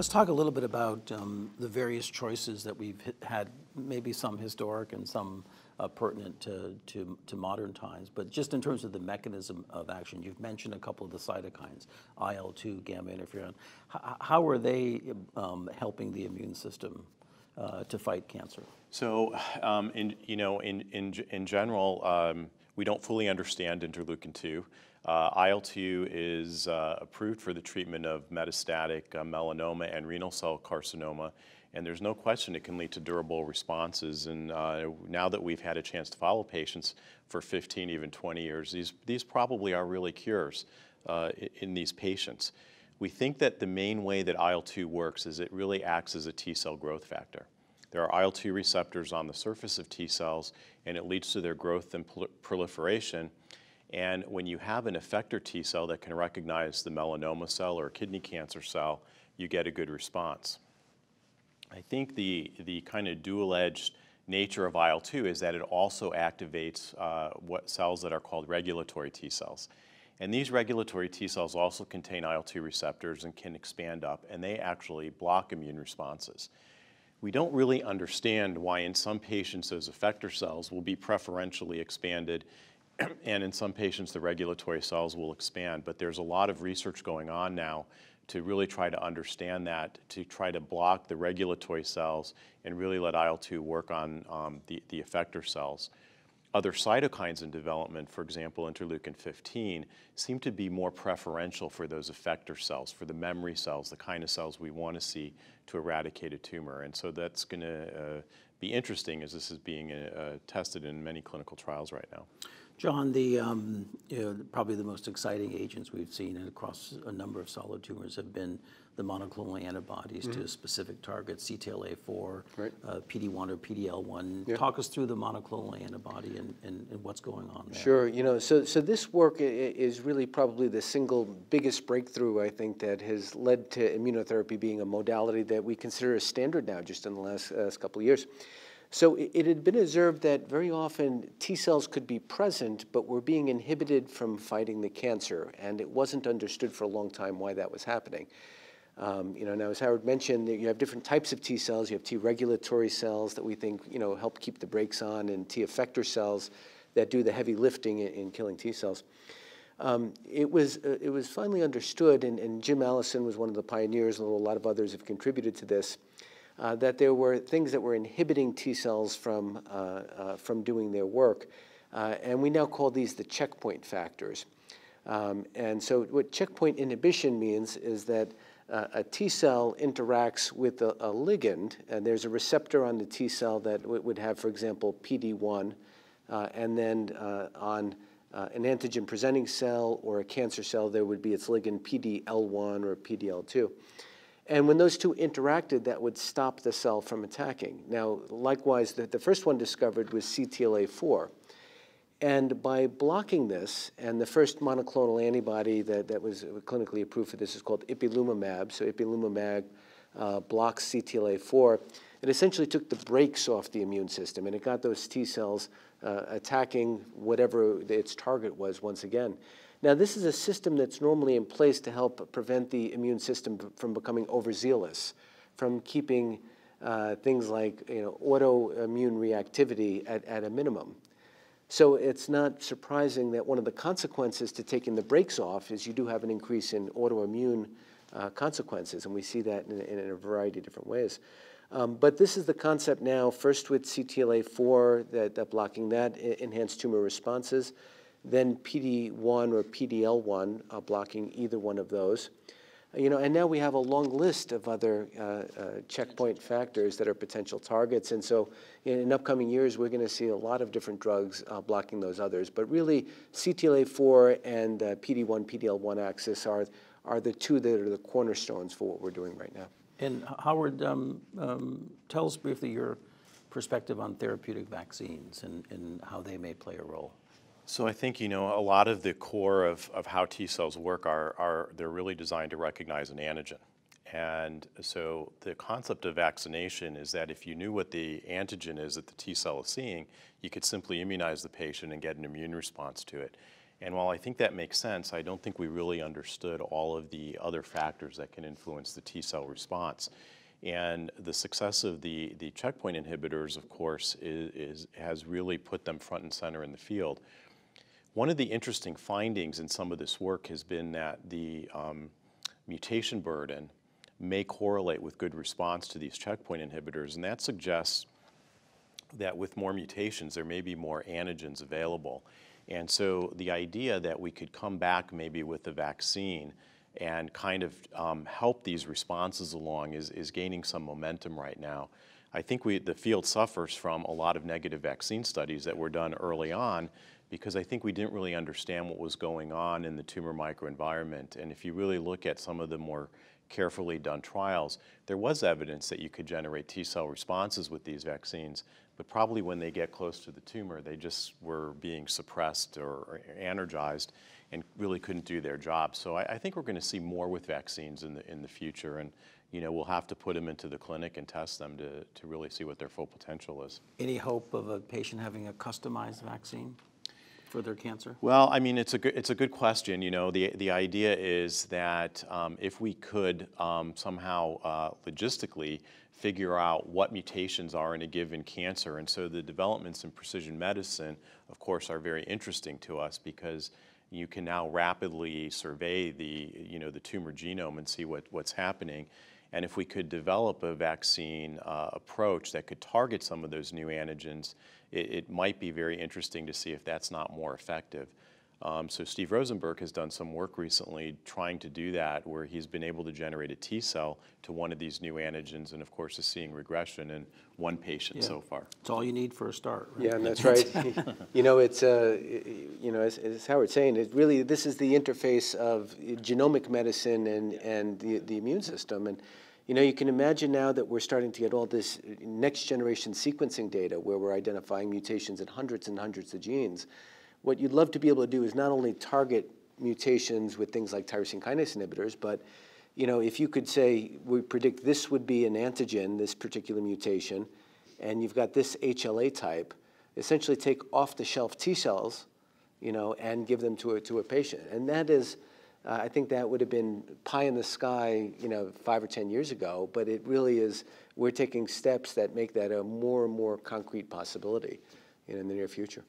Let's talk a little bit about um, the various choices that we've had, maybe some historic and some uh, pertinent to, to, to, modern times. But just in terms of the mechanism of action, you've mentioned a couple of the cytokines, IL-2, gamma interferon. H how are they um, helping the immune system uh, to fight cancer? So, um, in, you know, in, in, in general, um, we don't fully understand interleukin-2. Uh, IL-2 is uh, approved for the treatment of metastatic uh, melanoma and renal cell carcinoma, and there's no question it can lead to durable responses. And uh, now that we've had a chance to follow patients for 15, even 20 years, these, these probably are really cures uh, in these patients. We think that the main way that IL-2 works is it really acts as a T cell growth factor. There are IL-2 receptors on the surface of T cells, and it leads to their growth and proliferation. And when you have an effector T cell that can recognize the melanoma cell or kidney cancer cell, you get a good response. I think the, the kind of dual-edged nature of IL-2 is that it also activates uh, what cells that are called regulatory T cells. And these regulatory T cells also contain IL-2 receptors and can expand up, and they actually block immune responses. We don't really understand why in some patients those effector cells will be preferentially expanded and in some patients the regulatory cells will expand, but there's a lot of research going on now to really try to understand that, to try to block the regulatory cells and really let IL-2 work on um, the, the effector cells. Other cytokines in development, for example, interleukin-15, seem to be more preferential for those effector cells, for the memory cells, the kind of cells we want to see to eradicate a tumor. And so that's going to uh, be interesting as this is being uh, tested in many clinical trials right now. John, the, um, you know, probably the most exciting agents we've seen across a number of solid tumors have been the monoclonal antibodies mm -hmm. to specific targets, CTLA-4, right. uh, PD-1 or PD-L1. Yeah. Talk us through the monoclonal antibody and, and, and, what's going on there. Sure. You know, so, so this work is really probably the single biggest breakthrough, I think, that has led to immunotherapy being a modality that we consider a standard now just in the last, last couple of years. So it, it, had been observed that very often T cells could be present, but were being inhibited from fighting the cancer, and it wasn't understood for a long time why that was happening. Um, you know, now as Howard mentioned, you have different types of T cells. You have T regulatory cells that we think you know help keep the brakes on, and T effector cells that do the heavy lifting in, in killing T cells. Um, it was uh, it was finally understood, and, and, Jim Allison was one of the pioneers, and a lot of others have contributed to this uh, that there were things that were inhibiting T cells from, uh, uh, from doing their work. Uh, and we now call these the checkpoint factors. Um, and so what checkpoint inhibition means is that a T cell interacts with a, a, ligand, and there's a receptor on the T cell that would have, for example, PD-1, and then on uh, an antigen presenting cell or a cancer cell, there would be its ligand PD-L1 or PD-L2. And when those two interacted, that would stop the cell from attacking. Now, likewise, the, the first one discovered was CTLA4. And by blocking this, and the first monoclonal antibody that, that was clinically approved for this is called ipilimumab. So ipilimumab uh, blocks CTLA4. It essentially took the brakes off the immune system, and it got those T cells uh, attacking whatever its target was once again. Now, this is a system that's normally in place to help prevent the immune system from becoming overzealous, from keeping uh, things like you know, autoimmune reactivity at, at a minimum. So it's not surprising that one of the consequences to taking the brakes off is you do have an increase in autoimmune uh, consequences, and we see that in, in a variety of different ways. Um, but this is the concept now, first with CTLA-4, that, that blocking that enhanced tumor responses, then PD-1 or PD-L1 uh, blocking either one of those. You know, and now we have a long list of other uh, uh, checkpoint factors that are potential targets. And so in upcoming years, we're going to see a lot of different drugs uh, blocking those others. But really, CTLA-4 and uh, PD-1, PD-L1 axis are, are the two that are the cornerstones for what we're doing right now. And Howard, um, um, tell us briefly your perspective on therapeutic vaccines and, and how they may play a role. So I think, you know, a lot of the core of, of how T cells work are, are they're really designed to recognize an antigen. And so the concept of vaccination is that if you knew what the antigen is that the T cell is seeing, you could simply immunize the patient and get an immune response to it. And while I think that makes sense, I don't think we really understood all of the other factors that can influence the T cell response. And the success of the, the checkpoint inhibitors, of course, is, is, has really put them front and center in the field. One of the interesting findings in some of this work has been that the um, mutation burden may correlate with good response to these checkpoint inhibitors, and that suggests that with more mutations, there may be more antigens available. And so the idea that we could come back maybe with a vaccine and kind of um, help these responses along is, is gaining some momentum right now. I think we, the field suffers from a lot of negative vaccine studies that were done early on because I think we didn't really understand what was going on in the tumor microenvironment. And if you really look at some of the more carefully done trials, there was evidence that you could generate T cell responses with these vaccines, but probably when they get close to the tumor, they just were being suppressed or, or energized and really couldn't do their job. So I, I think we're going to see more with vaccines in the, in the future. And you know, we'll have to put them into the clinic and test them to, to really see what their full potential is. Any hope of a patient having a customized vaccine for their cancer? Well, I mean, it's a good, it's a good question. You know, the, the idea is that um, if we could um, somehow uh, logistically figure out what mutations are in a given cancer, and so the developments in precision medicine, of course, are very interesting to us because you can now rapidly survey the, you know, the tumor genome and see what, what's happening. And if we could develop a vaccine uh, approach that could target some of those new antigens, it, it, might be very interesting to see if that's not more effective. Um, so Steve Rosenberg has done some work recently trying to do that, where he's been able to generate a T cell to one of these new antigens, and of course is seeing regression in one patient Yeah. so far. It's all you need for a start, right? Yeah, and that's right. You know, it's, uh, you know, as, as Howard's saying, it really, this is the interface of genomic medicine and, and the, the immune system. And, you know, you can imagine now that we're starting to get all this next generation sequencing data where we're identifying mutations in hundreds and hundreds of genes. What you'd love to be able to do is not only target mutations with things like tyrosine kinase inhibitors, but you know, if you could say, we predict this would be an antigen, this particular mutation, and you've got this HLA type, essentially take off-the-shelf T cells, you know, and give them to a, to a patient. And that is, uh, I think that would have been pie in the sky, you know, five or 10 years ago, but it really is, we're taking steps that make that a more and more concrete possibility in the near future.